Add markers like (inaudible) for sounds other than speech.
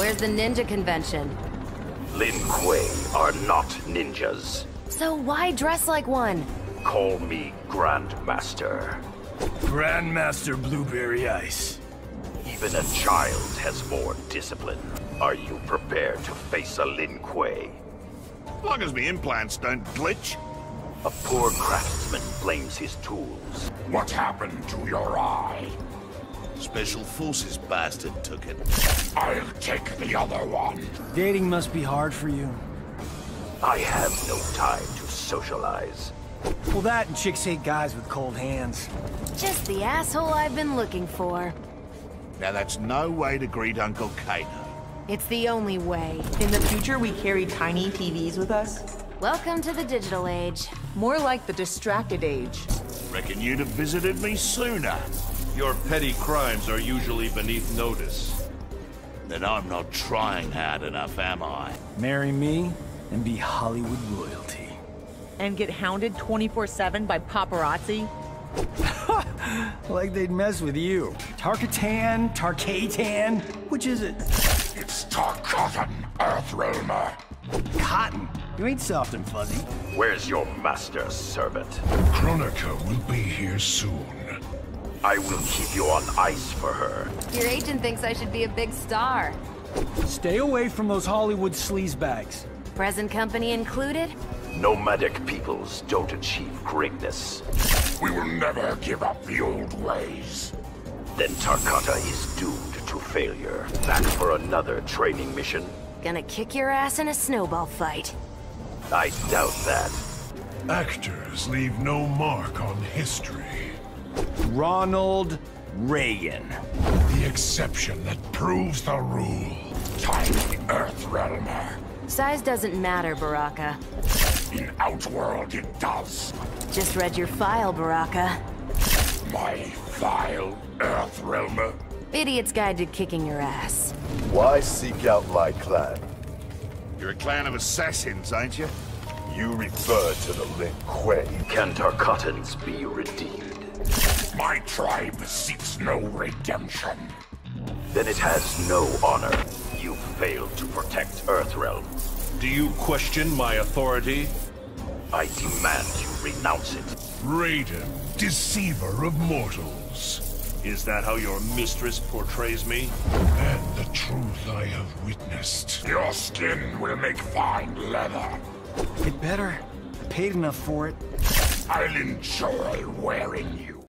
Where's the ninja convention? Lin Kuei are not ninjas. So why dress like one? Call me Grandmaster. Grandmaster Blueberry Ice. Even a child has more discipline. Are you prepared to face a Lin Kuei? As long as me implants don't glitch. A poor craftsman blames his tools. What happened to your eye? Special Forces bastard took it. I'll take the other one. Dating must be hard for you. I have no time to socialize. Well, that and chicks hate guys with cold hands. Just the asshole I've been looking for. Now that's no way to greet Uncle Kano. It's the only way. In the future, we carry tiny TVs with us? Welcome to the digital age. More like the distracted age. Reckon you'd have visited me sooner. Your petty crimes are usually beneath notice. Then I'm not trying hard enough, am I? Marry me and be Hollywood royalty. And get hounded 24-7 by paparazzi? (laughs) like they'd mess with you. Tarkatan, Tarkatan, which is it? It's Tarkatan, Earthrealmer. Cotton. You ain't soft and fuzzy. Where's your master servant? Kronika will be here soon. I will keep you on ice for her. Your agent thinks I should be a big star. Stay away from those Hollywood sleazebags. Present company included? Nomadic peoples don't achieve greatness. We will never give up the old ways. Then Tarkata is doomed to failure. Back for another training mission? Gonna kick your ass in a snowball fight. I doubt that. Actors leave no mark on history. Ronald Reagan. The exception that proves the rule. Tiny Earth Earthrealmer. Size doesn't matter, Baraka. In Outworld, it does. Just read your file, Baraka. My vile Earthrealmer. Idiot's Guide to Kicking Your Ass. Why seek out my clan? You're a clan of assassins, ain't you? You refer to the Lin Kuei. Can Tarkatans be redeemed? My tribe seeks no redemption. Then it has no honor. You failed to protect Earthrealm. Do you question my authority? I demand you renounce it. Raiden, deceiver of mortals. Is that how your mistress portrays me? And the truth I have witnessed. Your skin will make fine leather. It better. I paid enough for it. I'll enjoy wearing you.